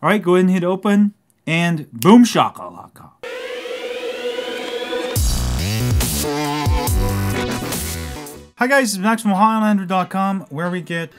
All right, go ahead and hit open and boom shakalaka. Hi guys, it's Max from HighOnAndroid.com where we get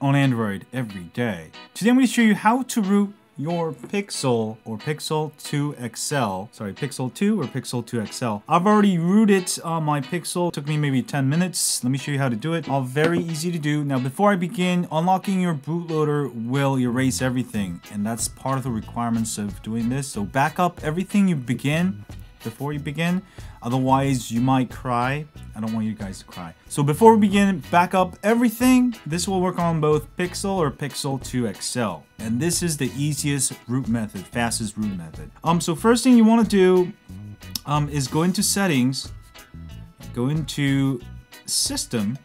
on Android every day. Today I'm going to show you how to root your Pixel or Pixel 2 XL. Sorry, Pixel 2 or Pixel 2 XL. I've already rooted uh, my Pixel. It took me maybe 10 minutes. Let me show you how to do it. All very easy to do. Now, before I begin, unlocking your bootloader will erase everything. And that's part of the requirements of doing this. So back up everything you begin before you begin. Otherwise, you might cry. I don't want you guys to cry. So before we begin, back up everything. This will work on both Pixel or Pixel 2 XL. And this is the easiest root method, fastest root method. Um, so first thing you want to do um, is go into settings, go into system,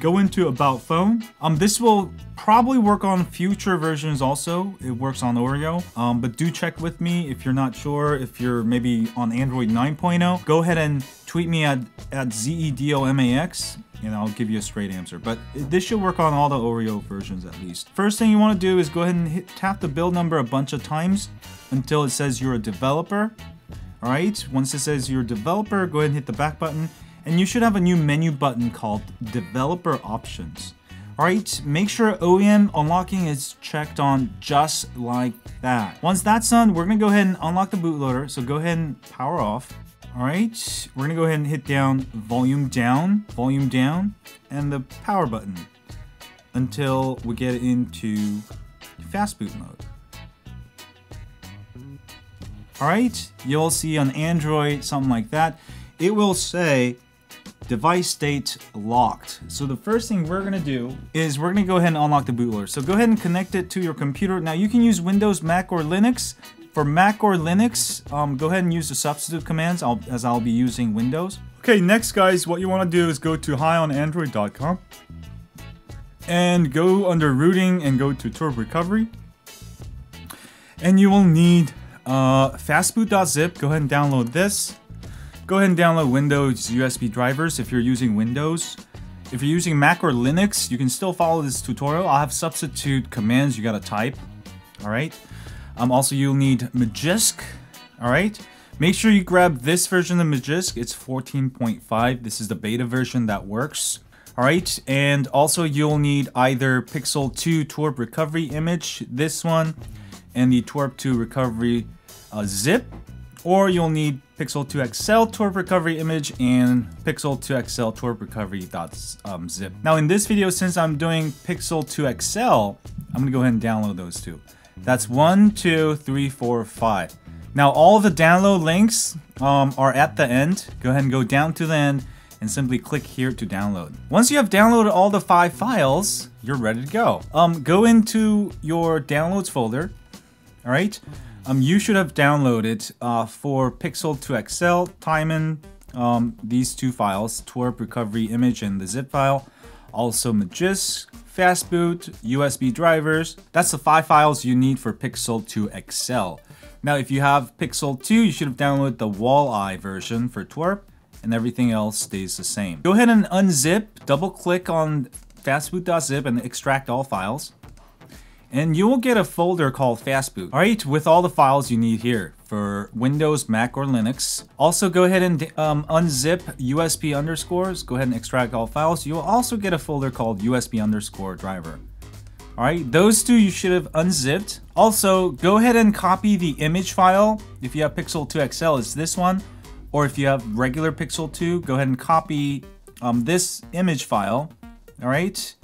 go into about phone. Um, this will probably work on future versions also. It works on Oreo. Um, but do check with me if you're not sure. If you're maybe on Android 9.0, go ahead and tweet me at, at ZEDOMAX and I'll give you a straight answer. But this should work on all the Oreo versions at least. First thing you want to do is go ahead and hit, tap the build number a bunch of times until it says you're a developer. All right, once it says you're a developer, go ahead and hit the back button and you should have a new menu button called Developer Options. Alright, make sure OEM unlocking is checked on just like that. Once that's done, we're gonna go ahead and unlock the bootloader. So go ahead and power off. Alright, we're gonna go ahead and hit down volume down, volume down, and the power button until we get into fast boot mode. Alright, you'll see on Android something like that. It will say device state locked. So the first thing we're gonna do is we're gonna go ahead and unlock the bootloader. So go ahead and connect it to your computer. Now you can use Windows, Mac, or Linux. For Mac or Linux, um, go ahead and use the substitute commands I'll, as I'll be using Windows. Okay, next guys, what you wanna do is go to highonandroid.com and go under rooting and go to Twerp Recovery. And you will need uh, fastboot.zip. Go ahead and download this. Go ahead and download Windows USB drivers if you're using Windows. If you're using Mac or Linux, you can still follow this tutorial. I'll have substitute commands you gotta type. Alright. Um, also, you'll need Magisk. Alright. Make sure you grab this version of Magisk. It's 14.5. This is the beta version that works. Alright, and also you'll need either Pixel 2 Twerp Recovery image, this one, and the Twerp 2 Recovery uh, zip, or you'll need Pixel 2 XL Twerp Recovery image and Pixel 2 XL Twerp Recovery um, zip. Now in this video, since I'm doing Pixel 2 XL, I'm gonna go ahead and download those two. That's one, two, three, four, five. Now all the download links um, are at the end. Go ahead and go down to the end and simply click here to download. Once you have downloaded all the five files, you're ready to go. Um, go into your downloads folder, all right? Um, you should have downloaded uh, for Pixel 2 XL, Taimen, um, these two files, twerp recovery image and the zip file. Also Magisk, Fastboot, USB drivers. That's the five files you need for Pixel 2 XL. Now if you have Pixel 2, you should have downloaded the Walleye version for twerp and everything else stays the same. Go ahead and unzip, double click on fastboot.zip and extract all files and you will get a folder called Fastboot. Alright, with all the files you need here for Windows, Mac, or Linux. Also, go ahead and um, unzip USB underscores. Go ahead and extract all files. You'll also get a folder called USB underscore driver. Alright, those two you should have unzipped. Also, go ahead and copy the image file. If you have Pixel 2 XL, it's this one. Or if you have regular Pixel 2, go ahead and copy um, this image file. Alright,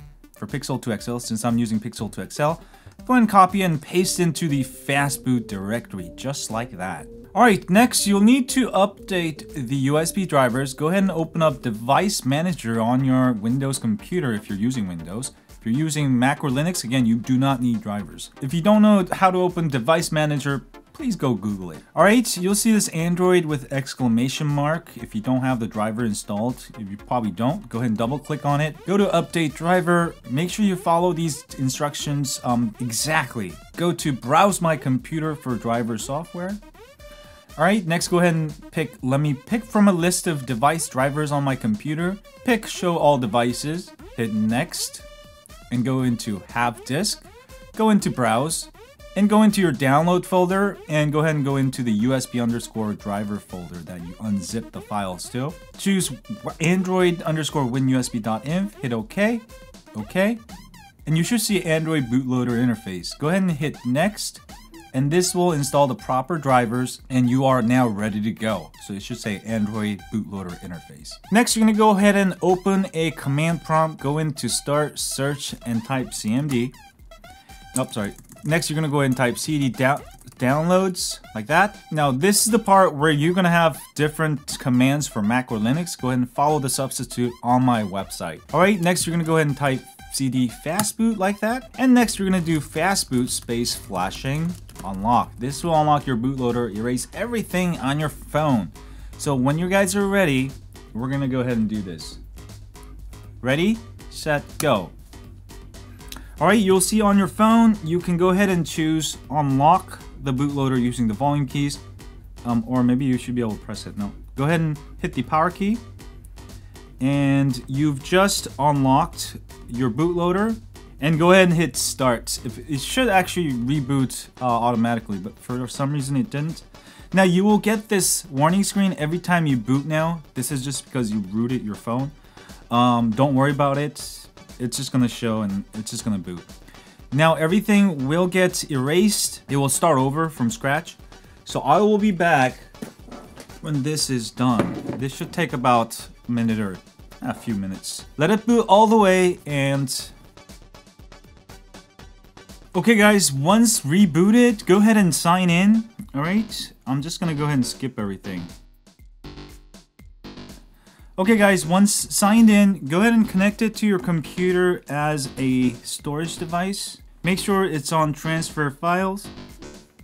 for Pixel 2 XL, since I'm using Pixel 2 XL. Go ahead and copy and paste into the fastboot directory, just like that. Alright, next you'll need to update the USB drivers. Go ahead and open up Device Manager on your Windows computer if you're using Windows. If you're using Mac or Linux, again, you do not need drivers. If you don't know how to open Device Manager, please go Google it. Alright, you'll see this Android with exclamation mark. If you don't have the driver installed, if you probably don't, go ahead and double click on it. Go to update driver. Make sure you follow these instructions um, exactly. Go to browse my computer for driver software. Alright, next go ahead and pick, let me pick from a list of device drivers on my computer. Pick show all devices, hit next, and go into have disk. Go into browse, and go into your download folder and go ahead and go into the USB underscore driver folder that you unzip the files to. Choose Android underscore winusb.inf, hit OK, OK, and you should see Android bootloader interface. Go ahead and hit next and this will install the proper drivers and you are now ready to go. So it should say Android bootloader interface. Next, you're gonna go ahead and open a command prompt, go into start, search, and type CMD. Oh, sorry. Next, you're gonna go ahead and type CD down downloads like that. Now this is the part where you're gonna have different commands for Mac or Linux. Go ahead and follow the substitute on my website. All right, next you're gonna go ahead and type CD fastboot like that. And next you're gonna do fastboot space flashing unlock. This will unlock your bootloader, erase everything on your phone. So when you guys are ready, we're gonna go ahead and do this. Ready, set, go. All right, you'll see on your phone, you can go ahead and choose unlock the bootloader using the volume keys. Um, or maybe you should be able to press it. No. Go ahead and hit the power key. And you've just unlocked your bootloader and go ahead and hit start. It should actually reboot uh, automatically, but for some reason it didn't. Now you will get this warning screen every time you boot now. This is just because you rooted your phone. Um, don't worry about it. It's just gonna show and it's just gonna boot. Now everything will get erased. It will start over from scratch. So I will be back when this is done. This should take about a minute or a few minutes. Let it boot all the way and Okay guys, once rebooted, go ahead and sign in. Alright, I'm just gonna go ahead and skip everything. Okay guys, once signed in, go ahead and connect it to your computer as a storage device. Make sure it's on transfer files.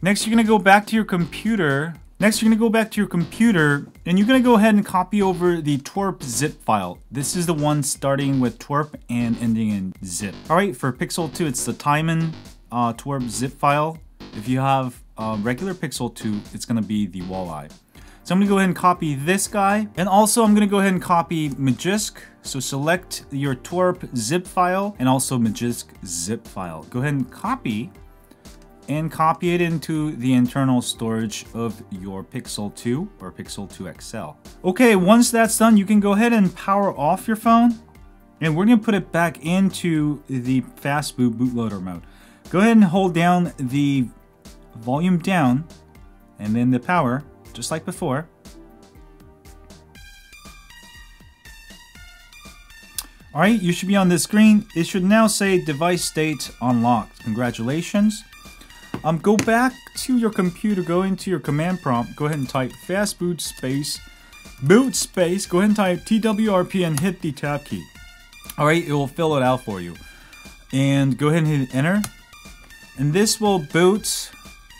Next, you're gonna go back to your computer. Next, you're gonna go back to your computer and you're gonna go ahead and copy over the twerp zip file. This is the one starting with twerp and ending in zip. All right, for Pixel 2, it's the Taimen uh, twerp zip file. If you have a regular Pixel 2, it's gonna be the walleye. So I'm gonna go ahead and copy this guy. And also I'm gonna go ahead and copy Magisk. So select your twerp zip file and also Magisk zip file. Go ahead and copy and copy it into the internal storage of your Pixel 2 or Pixel 2 XL. Okay, once that's done, you can go ahead and power off your phone and we're gonna put it back into the fast boot bootloader mode. Go ahead and hold down the volume down and then the power, just like before. Alright, you should be on this screen. It should now say device state unlocked. Congratulations. Um, go back to your computer, go into your command prompt, go ahead and type fastboot space, boot space, go ahead and type TWRP and hit the tab key. Alright, it will fill it out for you. And go ahead and hit enter. And this will boot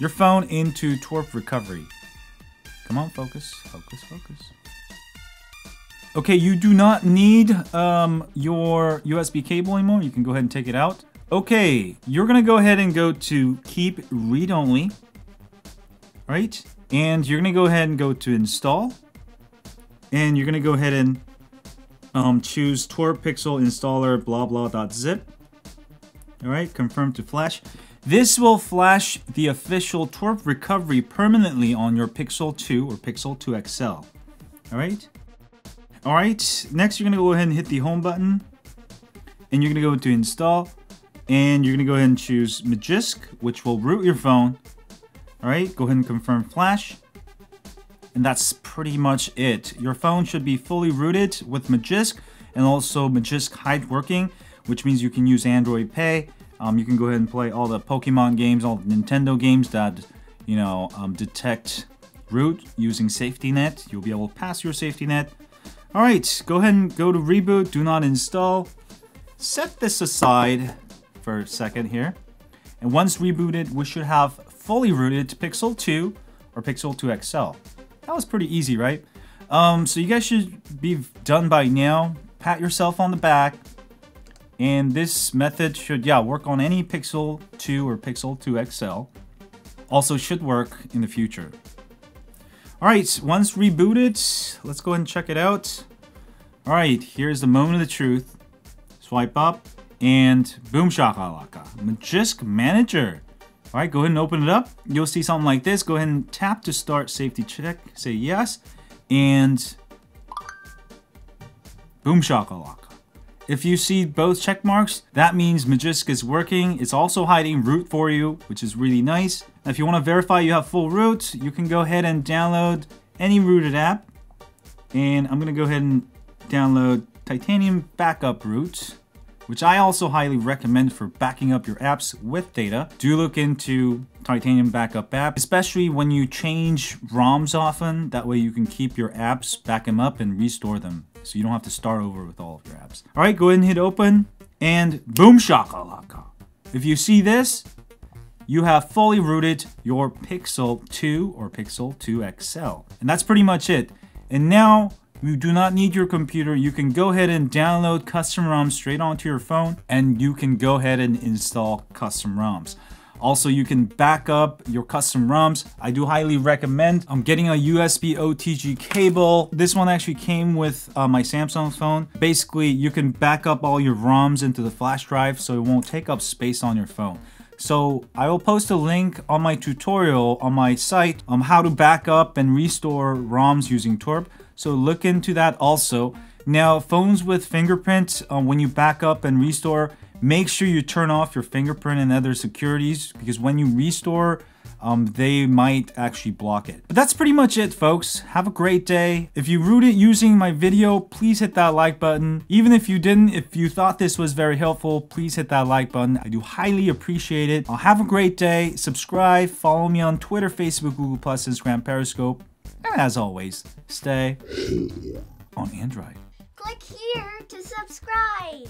your phone into twerp recovery. Come on, focus, focus, focus. Okay, you do not need um, your USB cable anymore. You can go ahead and take it out. Okay, you're gonna go ahead and go to keep read only, right? And you're gonna go ahead and go to install. And you're gonna go ahead and um, choose twerp pixel installer blah blah dot zip. All right, confirm to flash. This will flash the official twerp recovery permanently on your Pixel 2 or Pixel 2 XL. Alright? Alright, next you're to go ahead and hit the home button. And you're to go to install. And you're to go ahead and choose Magisk, which will root your phone. Alright, go ahead and confirm flash. And that's pretty much it. Your phone should be fully rooted with Magisk and also Magisk Hide working, which means you can use Android Pay um, you can go ahead and play all the Pokemon games, all the Nintendo games that, you know, um, detect root using safety net. You'll be able to pass your safety net. All right, go ahead and go to reboot, do not install. Set this aside for a second here. And once rebooted, we should have fully rooted Pixel 2 or Pixel 2 XL. That was pretty easy, right? Um, so you guys should be done by now. Pat yourself on the back. And this method should, yeah, work on any Pixel 2 or Pixel 2 XL. Also should work in the future. Alright, once rebooted, let's go ahead and check it out. Alright, here's the moment of the truth. Swipe up, and boom shakalaka. Magisk Manager. All right, go ahead and open it up. You'll see something like this. Go ahead and tap to start safety check. Say yes, and boom shakalaka. If you see both check marks, that means Magisk is working. It's also hiding root for you, which is really nice. If you want to verify you have full root, you can go ahead and download any rooted app. And I'm going to go ahead and download Titanium Backup Root, which I also highly recommend for backing up your apps with data. Do look into Titanium Backup app, especially when you change ROMs often. That way you can keep your apps, back them up, and restore them. So you don't have to start over with all of your apps. All right, go ahead and hit open, and boom shakalaka. If you see this, you have fully rooted your Pixel 2 or Pixel 2 XL. And that's pretty much it. And now you do not need your computer. You can go ahead and download custom ROMs straight onto your phone and you can go ahead and install custom ROMs. Also, you can back up your custom ROMs. I do highly recommend I'm getting a USB OTG cable. This one actually came with uh, my Samsung phone. Basically, you can back up all your ROMs into the flash drive so it won't take up space on your phone. So I will post a link on my tutorial on my site on how to back up and restore ROMs using Torp. So look into that also. Now, phones with fingerprint, um, when you back up and restore, make sure you turn off your fingerprint and other securities because when you restore, um, they might actually block it. But that's pretty much it, folks. Have a great day. If you root it using my video, please hit that like button. Even if you didn't, if you thought this was very helpful, please hit that like button. I do highly appreciate it. I'll have a great day. Subscribe, follow me on Twitter, Facebook, Google+, Instagram, Periscope. And as always, stay on Android. Click here to subscribe.